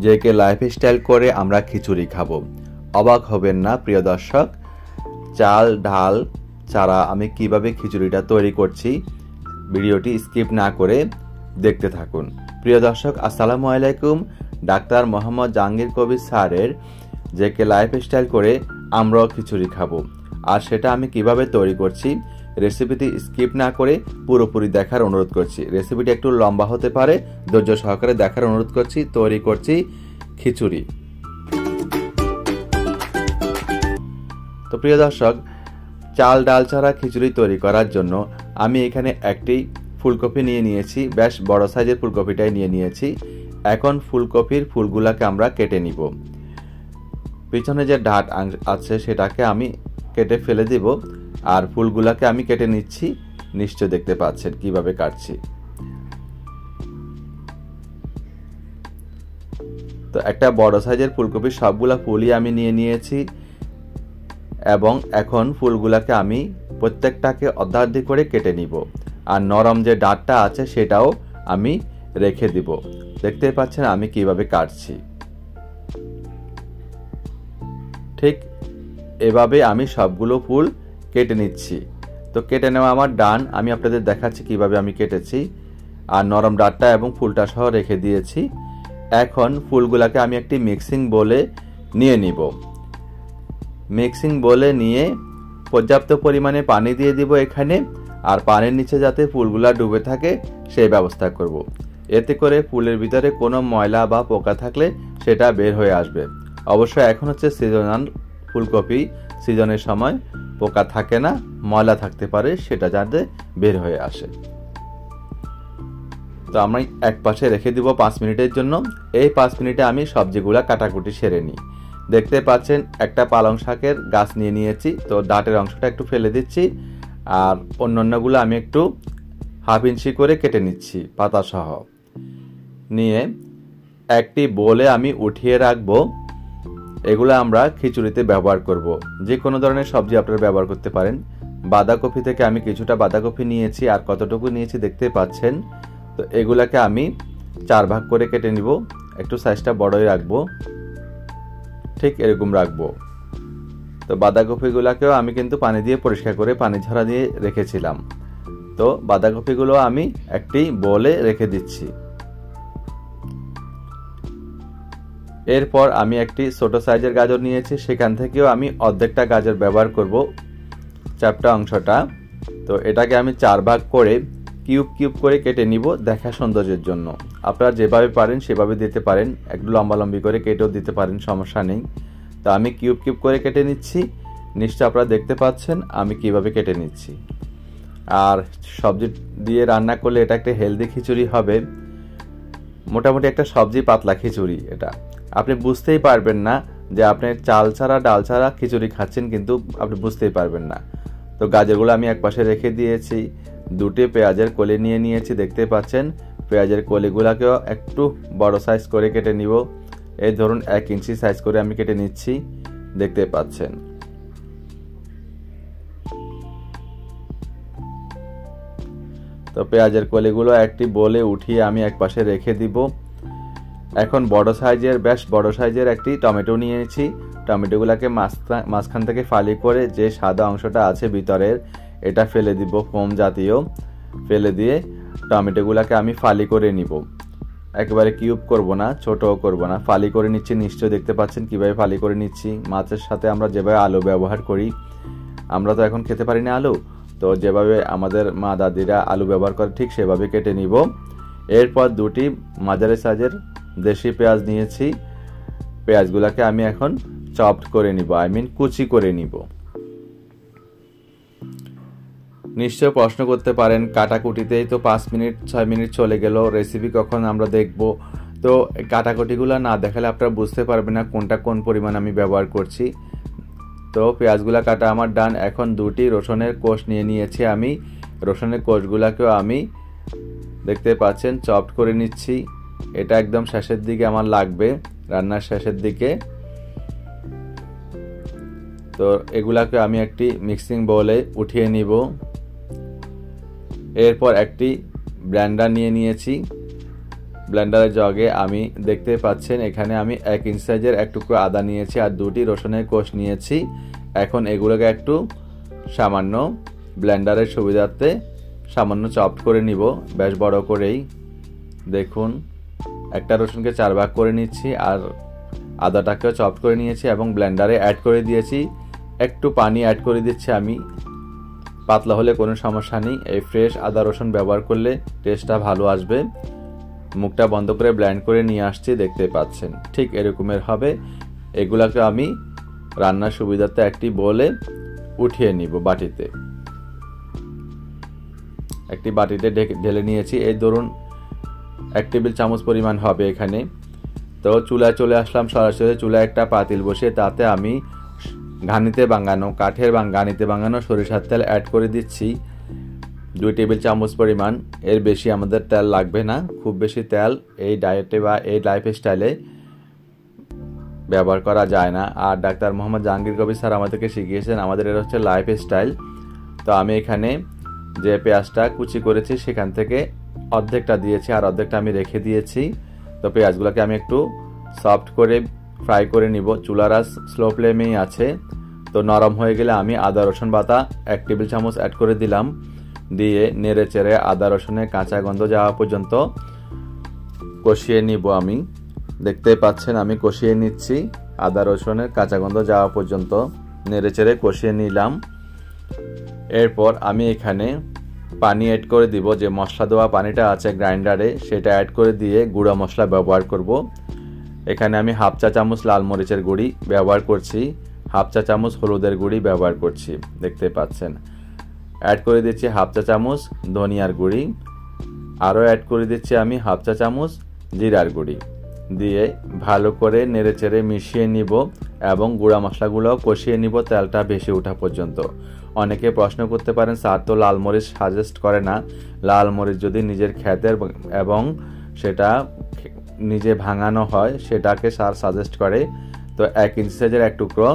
যে কে লাইফস্টাইল করে আমরা খিচুড়ি খাব। অবাক হবেন না, প্রিয় দর্শক? চাল, ডাল ছাড়া আমি কীভাবে খিচুড়িটা তৈরি করছি, ভিডিওটি স্কিপ না করে দেখতে থাকুন। প্রিয় দর্শক, আসসালামু আলাইকুম। ডাক্তার মোহাম্মদ জাহাঙ্গীর কবির স্যারের যে কে লাইফস্টাইল করে আমরাও খিচুড়ি খাব। আর সেটা আমি কীভাবে তৈরি করছি রেসিপিটি স্কিপ না করে পুরোপুরি দেখার অনুরোধ করছি। রেসিপিটি একটু লম্বা হতে পারে, ধৈর্য সহকারে দেখার অনুরোধ করছি, তৈরি করছি খিচুড়ি। তো প্রিয় দর্শক, চাল, ডাল ছাড়া খিচুড়ি তৈরি করার জন্য আমি এখানে একটি ফুলকপি নিয়ে নিয়েছি, বেশ বড় সাইজের ফুলকপিটাই নিয়ে নিয়েছি। এখন ফুলকপির ফুলগুলাকে আমরা কেটে নিব। পিছনে যে ডাট আছে সেটাকে আমি কেটে ফেলে দিব। আর ফুলগুলাকে আমি কেটে নিচ্ছি। নিশ্চয় দেখতে পাচ্ছেন কীভাবে কাটছি। তো একটা বড় সাইজের ফুলকপির সবগুলা ফুলই আমি নিয়ে নিয়েছি এবং এখন ফুলগুলাকে আমি প্রত্যেকটাকে অর্ধার্ধি করে কেটে নিব। আর নরম যে ডাঁটটা আছে সেটাও আমি রেখে দিব। দেখতে পাচ্ছেন আমি কীভাবে কাটছি। ঠিক এভাবে আমি সবগুলো ফুল কেটে নিচ্ছি। তো কেটে নেওয়া আমার ডান, আমি আপনাদের দেখাচ্ছি কীভাবে আমি কেটেছি। আর নরম ডাটটা এবং ফুলটা সহ রেখে দিয়েছি। এখন ফুলগুলাকে আমি একটি মিক্সিং বলে নিয়ে নিব। মিক্সিং বলে নিয়ে পর্যাপ্ত পরিমাণে পানি দিয়ে দিব এখানে। আর পানির নিচে যাতে ফুলগুলা ডুবে থাকে, সেই ব্যবস্থা করব। এতে করে ফুলের ভিতরে কোনো ময়লা বা পোকা থাকলে সেটা বের হয়ে আসবে। অবশ্য এখন হচ্ছে সিজনাল ফুলকপি। সিজনের সময় পোকা থাকে না, ময়লা থাকতে পারে, সেটা যাতে বের হয়ে আসে। তো আমি এক পাশে রেখে দিব পাঁচ মিনিটের জন্য। এই পাঁচ মিনিটে আমি সবজিগুলা কাটাকুটি সেরে নিই। দেখতে পাচ্ছেন, একটা পালং শাকের গাছ নিয়ে নিয়েছি। তো ডাটের অংশটা একটু ফেলে দিচ্ছি। আর অন্যান্যগুলো আমি একটু হাফ ইঞ্চি করে কেটে নিচ্ছি পাতা সহ নিয়ে একটি বলে আমি উঠিয়ে রাখব। এগুলো আমরা খিচুড়িতে ব্যবহার করব। যে কোনো ধরনের সবজি আপনারা ব্যবহার করতে পারেন। বাঁধাকপি থেকে আমি কিছুটা বাঁধাকপি নিয়েছি আর কতটুকু নিয়েছি দেখতে পাচ্ছেন। তো এগুলাকে আমি চার ভাগ করে কেটে নিব। একটু সাইজটা বড়ই রাখব। ঠিক এরকম রাখব। তো বাঁধাকপিগুলোকেও আমি কিন্তু পানি দিয়ে পরিষ্কার করে পানি ঝরা দিয়ে রেখেছিলাম। তো বাঁধাকপিগুলো আমি একটি বলে রেখে দিচ্ছি। এরপর আমি একটি ছোট সাইজের গাজর নিয়েছি, সেখান থেকেও আমি অর্ধেকটা গাজর ব্যবহার করব চারটা অংশটা। তো এটাকে আমি চার ভাগ করে কিউব কিউব করে কেটে নিব দেখা সৌন্দর্যের জন্য। আপনারা যেভাবে পারেন সেভাবে দিতে পারেন, একটু লম্বা লম্বি করে কেটেও দিতে পারেন, সমস্যা নেই। তো আমি কিউব কিউব করে কেটে নিচ্ছি নিশ্চয় আপনারা দেখতে পাচ্ছেন আমি কীভাবে কেটে নিচ্ছি। আর সবজি দিয়ে রান্না করলে এটা একটা হেলদি খিচুড়ি হবে। মোটামুটি একটা সবজি পাতলা খিচুড়ি এটা। আপনি বুঝতেই পারবেন না যে আপনি চাল ছাড়া, ডাল ছাড়া খিচুড়ি খাচ্ছেন কিন্তু আপনি বুঝতেই পারবেন না। তো গাজরগুলো আমি এক পাশে রেখে দিয়েছি, দুটি পেঁয়াজের কলি নিয়ে নিয়েছি, দেখতে পাচ্ছেন? পেঁয়াজের কলিগুলোকেও একটু বড় সাইজ করে কেটে নিব। এই ধরুন এক ইঞ্চি সাইজ করে আমি কেটে নিচ্ছি, দেখতে পাচ্ছেন? তো পেঁয়াজের কলিগুলো একটি বলে উঠিয়ে আমি এক পাশে রেখে দিব। এখন বড় সাইজের, বেশ বড় সাইজের একটি টমেটো নিয়েছি। টমেটোগুলোকে মাঝখান থেকে ফালি করে যে সাদা অংশটা আছে ভিতরের, এটা ফেলে দিব ফোম জাতীয়। ফেলে দিয়ে টমেটোগুলোকে আমি ফালি করে নিব। একেবারে কিউব করব না, ছোটও করব না। ফালি করে নিচ্ছি নিশ্চয় দেখতে পাচ্ছেন কীভাবে ফালি করে নিচ্ছি। মাছের সাথে আমরা যেভাবে আলু ব্যবহার করি, আমরা তো এখন খেতে পারি না আলু। তো যেভাবে আমাদের মা দাদিরা আলু ব্যবহার করে ঠিক সেভাবে কেটে নিব। এরপর দুটি মাঝারি সাইজের দেশি পেঁয়াজ নিয়েছি। পেঁয়াজগুলোকে আমি এখন চপড করে নিব, আই মিন কুচি করে নিব। নিশ্চয় প্রশ্ন করতে পারেন, কাটাকুটিতেই তো পাঁচ মিনিট, ছয় মিনিট চলে গেল রেসিপি কখন আমরা দেখব? তো কাটাকুটিগুলো না দেখালে আপনারা বুঝতে পারবেন না কোনটা কোন পরিমাণ আমি ব্যবহার করছি। তো পেঁয়াজগুলো কাটা আমার ডান, এখন দুটি রসুনের কোষ নিয়ে নিয়েছি আমি। রসুনের কোষগুলোকেও আমি দেখতে পাচ্ছেন, চপড করে নিচ্ছি। এটা একদম শেষের দিকে আমার লাগবে, রান্নার শেষের দিকে। তো এগুলাকে আমি একটি মিক্সিং বলে উঠিয়ে নিব। এরপর একটি ব্ল্যান্ডার নিয়ে নিয়েছি। ব্ল্যান্ডারের জগে আমি দেখতে পাচ্ছেন, এখানে আমি এক ইঞ্চ সাইজের এক টুকরো আদা নিয়েছি আর দুটি রসুনের কোষ নিয়েছি। এখন এগুলোকে একটু সামান্য ব্ল্যান্ডারের সুবিধার্থে সামান্য চপ করে নিব, বেশ বড় করেই। দেখুন। একটা রসুনকে চার ভাগ করে নিচ্ছি আর আদাটাকেও চপড করে নিয়েছি এবং ব্লেন্ডারে অ্যাড করে দিয়েছি। একটু পানি অ্যাড করে দিচ্ছি আমি। পাতলা হলে কোনো সমস্যা নেই। এই ফ্রেশ আদা রসুন ব্যবহার করলে টেস্টটা ভালো আসবে। মুখটা বন্ধ করে ব্ল্যান্ড করে নিয়ে আসছি, দেখতে পাচ্ছেন। ঠিক এরকমের হবে। এগুলাকে আমি রান্নার সুবিধাতে একটি বলে উঠিয়ে নিব বাটিতে। একটি বাটিতে ঢেলে নিয়েছি। এই ধরুন এক টেবিল চামচ পরিমাণ হবে এখানে। তো চুলায় চলে আসলাম সরাসরি। চুলায় একটা পাতিল বসিয়ে তাতে আমি ঘানিতে বাঙানো, কাঠের গানিতে বাঙানো সরিষার তেল অ্যাড করে দিচ্ছি। দুই টেবিল চামচ পরিমাণ। এর বেশি আমাদের তেল লাগবে না। খুব বেশি তেল এই ডায়েটে বা এই লাইফ স্টাইলে ব্যবহার করা যায় না। আর ডাক্তার মোহাম্মদ জাহাঙ্গীর কবির স্যার আমাদেরকে শিখিয়েছেন, আমাদের এটা হচ্ছে লাইফ স্টাইল তো আমি এখানে যে পেঁয়াজটা কুচি করেছি, সেখান থেকে অর্ধেকটা দিয়েছি আর অর্ধেকটা আমি রেখে দিয়েছি। তো পেঁয়াজগুলোকে আমি একটু সফট করে ফ্রাই করে নিব। চুলারা স্লো ফ্লেমেই আছে। তো নরম হয়ে গেলে আমি আদা, রসুন বাতা এক টেবিল চামচ অ্যাড করে দিলাম। দিয়ে নেড়ে চেড়ে আদা, রসুনের কাঁচা গন্ধ যাওয়া পর্যন্ত কষিয়ে নিব আমি। দেখতে পাচ্ছেন আমি কষিয়ে নিচ্ছি। আদা, রসুনের কাঁচা গন্ধ যাওয়া পর্যন্ত নেড়ে চেড়ে কষিয়ে নিলাম। এরপর আমি এখানে পানি অ্যাড করে দিব, যে মশলা দেওয়া পানিটা আছে গ্রাইন্ডারে সেটা অ্যাড করে দিয়ে গুঁড়া মশলা ব্যবহার করব। এখানে আমি হাফ চা চামচ লাল মরিচের গুঁড়ি ব্যবহার করছি, হাফ চা চামচ হলুদের গুঁড়ি ব্যবহার করছি, দেখতে পাচ্ছেন। অ্যাড করে দিচ্ছি হাফ চা চামচ ধনিয়ার গুঁড়ি, আরও অ্যাড করে দিচ্ছি আমি হাফ চা চামচ জিরার গুঁড়ি। দিয়ে ভালো করে নেড়ে চেড়ে মিশিয়ে নিব এবং গুঁড়া মশলাগুলো কষিয়ে নিব, তেলটা বেশি ওঠা পর্যন্ত। অনেকে প্রশ্ন করতে পারেন, স্যার তো লাল মরিচ সাজেস্ট করে না। লাল মরিচ যদি নিজের খ্যাতের এবং সেটা নিজে ভাঙানো হয়, সেটাকে স্যার সাজেস্ট করে। তো এক ইঞ্চি সাইজের এক টুকরো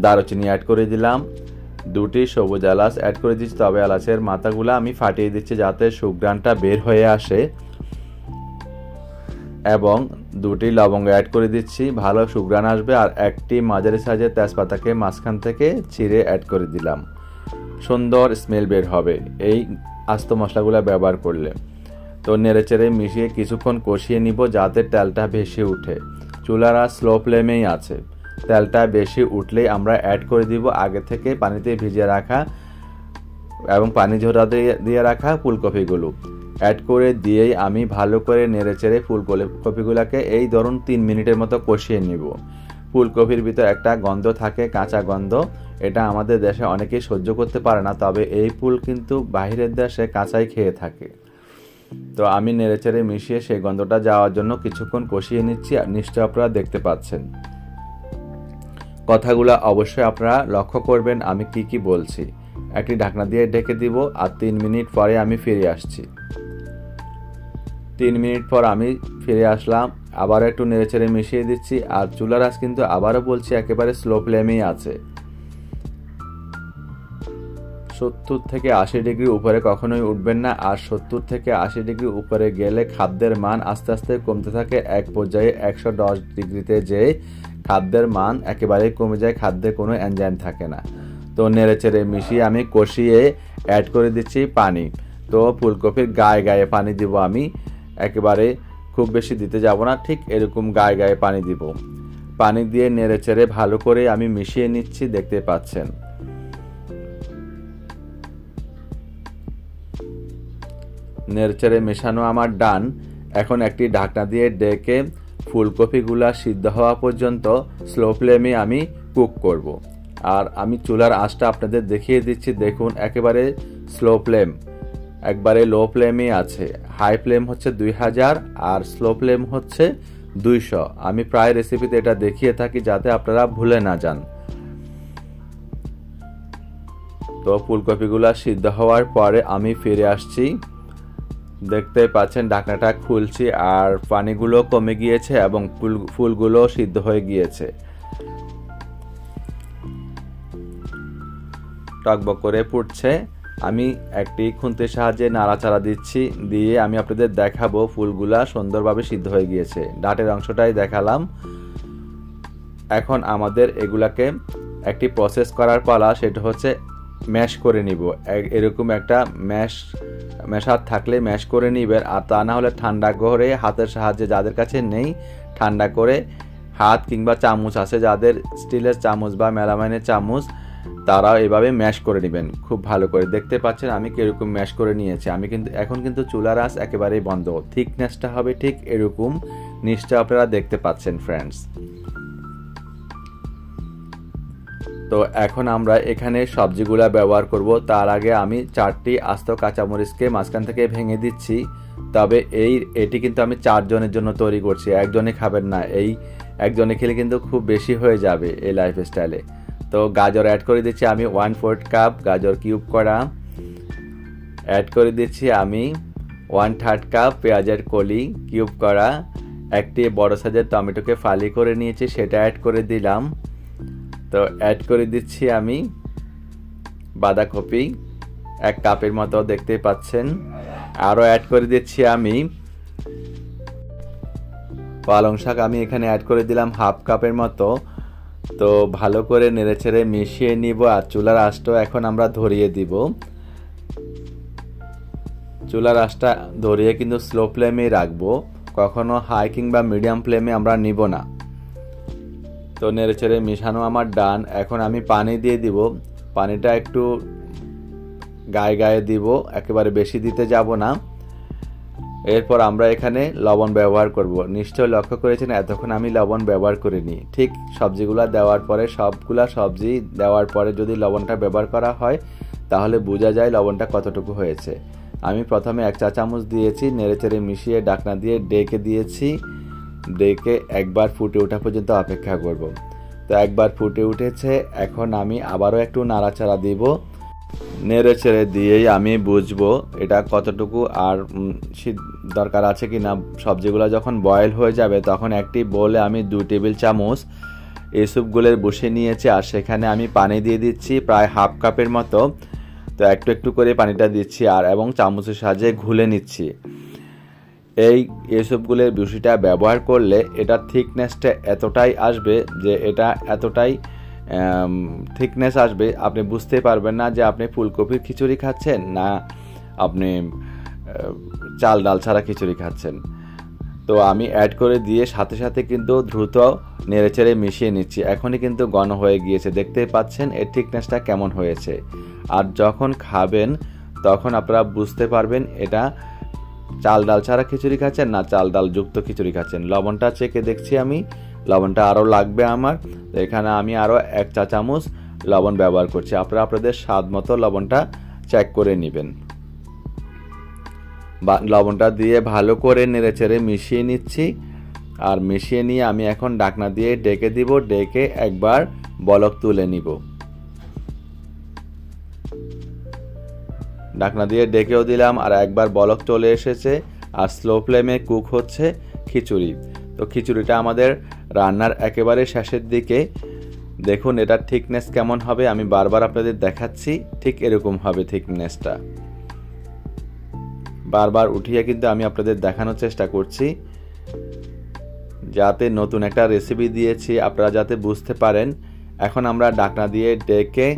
দারুচিনি অ্যাড করে দিলাম। দুটি সবুজ এলাচ অ্যাড করে দিচ্ছি তবে এলাচের মাথাগুলো আমি ফাটিয়ে দিচ্ছি যাতে সুগ্রানটা বের হয়ে আসে। এবং দুটি লবঙ্গ অ্যাড করে দিচ্ছি। ভালো সুগ্রান আসবে। আর একটি মাঝারি সাইজের তেজপাতাকে মাঝখান থেকে ছিঁড়ে অ্যাড করে দিলাম। সুন্দর স্মেল বের হবে। এই আস্ত মশলাগুলো ব্যবহার করলে। তো নেড়ে চেড়ে মিশিয়ে কিছুক্ষণ কষিয়ে নিব যাতে তেলটা ভেসে উঠে। চুলারা স্লো ফ্লেমেই আছে। তেলটা বেশি উঠলেই আমরা অ্যাড করে দিব আগে থেকে পানিতে ভিজিয়ে রাখা এবং পানি ঝোড়া দিয়ে রাখা ফুলকপিগুলো। অ্যাড করে দিয়েই আমি ভালো করে নেড়ে চেড়ে ফুলকপিগুলোকে এই ধরুন তিন মিনিটের মতো কষিয়ে নিব। ফুলকপির ভিতর একটা গন্ধ থাকে, কাঁচা গন্ধ। এটা আমাদের দেশে অনেকেই সহ্য করতে পারে না, তবে এই ফুল কিন্তু বাহিরের দেশে কাঁচাই খেয়ে থাকে। তো আমি নেড়েচেড়ে মিশিয়ে সেই গন্ধটা যাওয়ার জন্য কিছুক্ষণ কষিয়ে নিচ্ছি নিশ্চয় আপনারা দেখতে পাচ্ছেন। কথাগুলো অবশ্যই আপনারা লক্ষ্য করবেন, আমি কি কি বলছি। একটি ঢাকনা দিয়ে ঢেকে দিব, আর তিন মিনিট পরে আমি ফিরে আসছি। তিন মিনিট পর আমি ফিরে আসলাম আবার একটু নেড়েচেড়ে মিশিয়ে দিচ্ছি, আর চুলার আজ কিন্তু আবারও বলছি, একেবারে স্লো ফ্লেমেই আছে। সত্তর থেকে আশি ডিগ্রি উপরে কখনোই উঠবেন না, আর সত্তর থেকে আশি ডিগ্রি উপরে গেলে খাদ্যের মান আস্তে আস্তে কমতে থাকে। এক পর্যায়ে একশো দশ ডিগ্রিতে যে খাদ্যের মান একেবারেই কমে যায়, খাদ্যে কোনো এনজাইম থাকে না। তো নেড়ে চেড়ে মিশিয়ে আমি কষিয়ে অ্যাড করে দিচ্ছি পানি। তো ফুলকপির গায়ে গায়ে পানি দিব আমি। একেবারে খুব বেশি দিতে যাব না, ঠিক এরকম গায়ে গায়ে পানি দিব। পানি দিয়ে নেড়ে চেড়ে ভালো করে আমি মিশিয়ে নিচ্ছি, দেখতে পাচ্ছেন। নেড়েচেড়ে মেশানো আমার ডান। এখন একটি ঢাকনা দিয়ে ডেকে ফুলকপিগুলা সিদ্ধ হওয়া পর্যন্ত স্লো ফ্লেমে আমি কুক করব। আর আমি চুলার আঁচটা আপনাদের দেখিয়ে দিচ্ছি, দেখুন একেবারে স্লো ফ্লেম, একবারে লো ফ্লেমই আছে। হাই ফ্লেম হচ্ছে দুই হাজার আর স্লো ফ্লেম হচ্ছে দুইশো। আমি প্রায় রেসিপিতে এটা দেখিয়ে থাকি যাতে আপনারা ভুলে না যান। তো ফুলকপিগুলো সিদ্ধ হওয়ার পরে আমি ফিরে আসছি। দেখতে পাচ্ছেন, ঢাকনাটা খুলছি আর পানিগুলো কমে গিয়েছে এবং ফুল, ফুলগুলো সিদ্ধ হয়ে গিয়েছে। টকবক করে ফুটছে। আমি একটি খুন্তির সাহায্যে নাড়াচাড়া দিচ্ছি, দিয়ে আমি আপনাদের দেখাবো ফুলগুলা সুন্দরভাবে সিদ্ধ হয়ে গিয়েছে। ডাটের অংশটাই দেখালাম। এখন আমাদের এগুলাকে একটি প্রসেস করার পালা, সেটা হচ্ছে ম্যাশ করে নিব। এরকম একটা ম্যাশ ম্যাশার থাকলে ম্যাশ করে নিবেন আর তা না হলে ঠান্ডা করে হাতের সাহায্যে যাদের কাছে নেই, ঠান্ডা করে হাত কিংবা চামচ আছে, যাদের স্টিলের চামচ বা মেলামাইনের চামচ, তারাও এভাবে ম্যাশ করে নেবেন। খুব ভালো করে। দেখতে পাচ্ছেন আমি কীরকম ম্যাশ করে নিয়েছি। আমি কিন্তু, এখন কিন্তু চুলার আঁচ একেবারেই বন্ধ। থিকনেসটা হবে ঠিক এরকম। নিশ্চয় আপনারা দেখতে পাচ্ছেন ফ্রেন্ডস তো এখন আমরা এখানে সবজিগুলা ব্যবহার করব। তার আগে আমি চারটি আস্ত কাঁচামরিচকে মাঝখান থেকে ভেঙে দিচ্ছি। তবে এই, এটি কিন্তু আমি চারজনের জন্য তৈরি করছি। একজনে খাবেন না। এই একজনে খেলে কিন্তু খুব বেশি হয়ে যাবে এই লাইফ স্টাইলে তো গাজর অ্যাড করে দিচ্ছি আমি ওয়ান ফোর্থ কাপ গাজর কিউব করা। অ্যাড করে দিচ্ছি আমি ওয়ান থার্ড কাপ পেঁয়াজের কলি কিউব করা। একটি বড় সাইজের টমেটোকে ফালি করে নিয়েছি, সেটা অ্যাড করে দিলাম। তো অ্যাড করে দিচ্ছি আমি বাঁধাকপি, এক কাপের মতো দেখতে পাচ্ছেন। আরও অ্যাড করে দিচ্ছি আমি পালং শাক, আমি এখানে অ্যাড করে দিলাম হাফ কাপের মতো। তো ভালো করে নেড়েচেড়ে মিশিয়ে নিব আর চুলার আঁচটাও এখন আমরা ধরিয়ে দিব। চুলার আঁচটা ধরিয়ে কিন্তু স্লো ফ্লেমেই রাখব। কখনো হাই কিংবা মিডিয়াম ফ্লেমে আমরা নিব না। তো নেড়েচেড়ে মিশানো আমার ডান। এখন আমি পানি দিয়ে দিব। পানিটা একটু গায়ে গায়ে দিব। একেবারে বেশি দিতে যাব না। এরপর আমরা এখানে লবণ ব্যবহার করব। নিশ্চয় লক্ষ্য করেছেন, এতক্ষণ আমি লবণ ব্যবহার করিনি। ঠিক সবজিগুলো দেওয়ার পরে, সবগুলা সবজি দেওয়ার পরে যদি লবণটা ব্যবহার করা হয়, তাহলে বোঝা যায় লবণটা কতটুকু হয়েছে। আমি প্রথমে এক চা চামচ দিয়েছি নেড়েচেড়ে মিশিয়ে ডাকনা দিয়ে ডেকে দিয়েছি। ডেকে একবার ফুটে ওঠা পর্যন্ত অপেক্ষা করব। তো একবার ফুটে উঠেছে, এখন আমি আবারও একটু নাড়াচাড়া দিব। নেড়ে ছেড়ে দিয়েই আমি বুঝব এটা কতটুকু আর দরকার আছে কি না সবজিগুলো যখন বয়েল হয়ে যাবে, তখন একটি বলে আমি দু টেবিল চামচ এই স্যুপগুলোর বসে নিয়েছি আর সেখানে আমি পানি দিয়ে দিচ্ছি প্রায় হাফ কাপের মতো। তো একটু একটু করে পানিটা দিচ্ছি আর, এবং চামচের সাহায্যে ঘুলে নিচ্ছি। এই এসবগুলোর বিষয়টা ব্যবহার করলে এটার থিকনেসটা এতটাই আসবে যে এটা এতটাই থিকনেস আসবে। আপনি বুঝতে পারবেন না যে আপনি ফুলকপির খিচুড়ি খাচ্ছেন না আপনি চাল ডাল ছাড়া খিচুড়ি খাচ্ছেন। তো আমি অ্যাড করে দিয়ে সাথে সাথে কিন্তু দ্রুত নেড়েচেড়ে মিশিয়ে নিচ্ছি। এখনই কিন্তু ঘন হয়ে গিয়েছে। দেখতে পাচ্ছেন এর থিকনেসটা কেমন হয়েছে। আর যখন খাবেন, তখন আপনারা বুঝতে পারবেন এটা চাল ডাল ছাড়া খিচুড়ি খাচ্ছেন না, চাল ডাল যুক্ত খিচুড়ি খাচ্ছেন। লবণটা চেকে দেখছি আমি। লবণটা আরও লাগবে আমার। এখানে আমি আরও এক চা চামচ লবণ ব্যবহার করছি। আপনারা আপনাদের স্বাদ মতো লবণটা চেক করে নেবেন। লবণটা দিয়ে ভালো করে নেড়ে চেড়ে মিশিয়ে নিচ্ছি। আর মিশিয়ে নিয়ে আমি এখন ডাকনা দিয়ে ডেকে দিব। ডেকে একবার বলক তুলে নিব। ডাকনা দিয়ে ডেকেও দিলাম আর একবার বলক চলে এসেছে আর স্লো ফ্লেমে কুক হচ্ছে খিচুড়ি। তো খিচুড়িটা আমাদের রান্নার একেবারে শেষের দিকে। দেখুন এটার থিকনেস কেমন হবে, আমি বারবার আপনাদের দেখাচ্ছি, ঠিক এরকম হবে থিকনেসটা বারবার উঠিয়ে কিন্তু আমি আপনাদের দেখানোর চেষ্টা করছি। যাতে নতুন একটা রেসিপি দিয়েছি, আপনারা যাতে বুঝতে পারেন। এখন আমরা ডাকনা দিয়ে ডেকে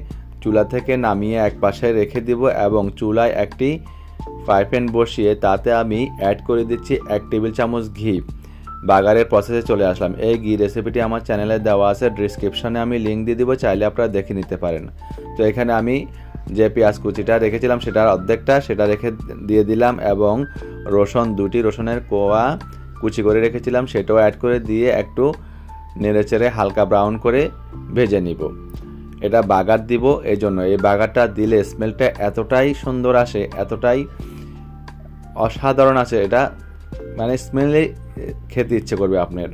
চুলা থেকে নামিয়ে এক পাশে রেখে দিব এবং চুলায় একটি ফ্রাই প্যান বসিয়ে তাতে আমি অ্যাড করে দিচ্ছি এক টেবিল চামচ ঘি। বাগারের প্রসেসে চলে আসলাম। এই ঘি রেসিপিটি আমার চ্যানেলে দেওয়া আছে। ডিসক্রিপশনে আমি লিঙ্ক দিয়ে দিব, চাইলে আপনারা দেখে নিতে পারেন। তো এখানে আমি যে পেঁয়াজ কুচিটা রেখেছিলাম, সেটার অর্ধেকটা সেটা রেখে দিয়ে দিলাম এবং রসুন, দুটি রসুনের কোয়া কুচি করে রেখেছিলাম, সেটাও অ্যাড করে দিয়ে একটু নেড়েচেড়ে হালকা ব্রাউন করে ভেজে নিব। এটা বাগার দিব এই জন্য এই বাগারটা দিলে স্মেলটা এতটাই সুন্দর আসে, এতটাই অসাধারণ আছে এটা। মানে স্মেলে খেতে ইচ্ছে করবে আপনার।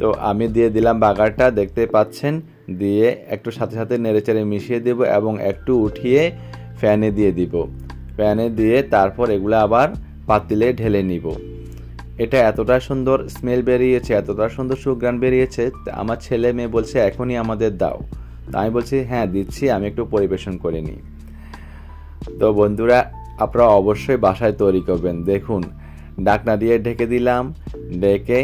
তো আমি দিয়ে দিলাম বাগারটা, দেখতে পাচ্ছেন? দিয়ে একটু সাথে সাথে নেড়েচেড়ে মিশিয়ে দেব এবং একটু উঠিয়ে ফ্যানে দিয়ে দিব। ফ্যানে দিয়ে তারপর এগুলো আবার পাতিলে ঢেলে নিব। এটা এতটা সুন্দর স্মেল বেরিয়েছে, এতটা সুন্দর সুগ্রান বেরিয়েছে। আমার ছেলে মেয়ে বলছে, এখনই আমাদের দাও। আমি বলছি হ্যাঁ দিচ্ছি, আমি একটু পরিবেশন করে নিই। তো বন্ধুরা, আপনারা অবশ্যই বাসায় তৈরি করবেন। দেখুন, ডাকনা দিয়ে ঢেকে দিলাম, ডেকে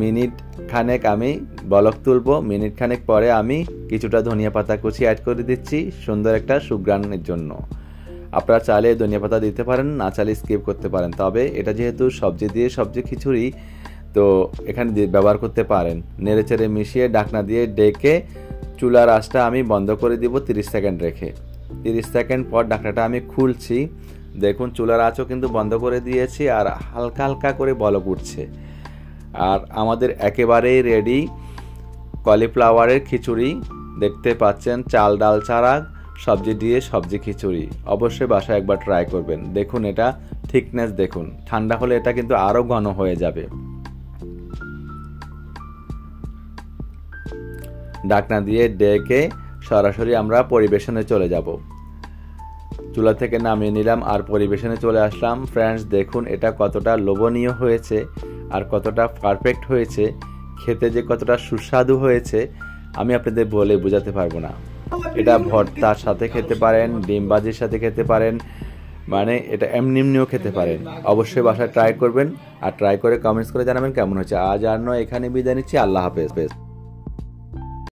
মিনিট খানেক আমি বলক তুলবো, মিনিট খানেক পরে আমি কিছুটা ধনিয়া পাতা কুচি অ্যাড করে দিচ্ছি, সুন্দর একটা সুগ্রানের জন্য। আপনারা চাইলে ধনিয়া পাতা দিতে পারেন, না চাইলে স্কিপ করতে পারেন। তবে এটা যেহেতু সবজি দিয়ে সবজি খিচুড়ি, তো এখানে ব্যবহার করতে পারেন। নেড়ে চেড়ে মিশিয়ে ডাকনা দিয়ে ডেকে চুলার আঁচটা আমি বন্ধ করে দিব তিরিশ সেকেন্ড রেখে। তিরিশ সেকেন্ড পর ডাকনাটা আমি খুলছি। দেখুন, চুলার আঁচও কিন্তু বন্ধ করে দিয়েছি আর হালকা হালকা করে বলক উঠছে। আর আমাদের একেবারেই রেডি কলিফ্লাওয়ারের খিচুড়ি। দেখতে পাচ্ছেন, চাল, ডাল ছাড়া সবজি দিয়ে সবজি খিচুড়ি। অবশ্যই বাসায় একবার ট্রাই করবেন। দেখুন এটা থিকনেস দেখুন। ঠান্ডা হলে এটা কিন্তু আরও ঘন হয়ে যাবে। ডাকনা দিয়ে ডেকে সরাসরি আমরা পরিবেশনে চলে যাব। চুলা থেকে নামিয়ে নিলাম আর পরিবেশনে চলে আসলাম। ফ্রেন্ডস দেখুন এটা কতটা লোভনীয় হয়েছে আর কতটা পারফেক্ট হয়েছে। খেতে যে কতটা সুস্বাদু হয়েছে, আমি আপনাদের বলে বোঝাতে পারব না। এটা ভর্তার সাথে খেতে পারেন, ডিম বাজির সাথে খেতে পারেন মানে এটা এমনি এমনিও খেতে পারেন। অবশ্যই বাসায় ট্রাই করবেন আর ট্রাই করে কমেন্টস করে জানাবেন কেমন হচ্ছে আজ আর নয় এখানে বিদায় নিচ্ছি। আল্লাহ হাফেজ।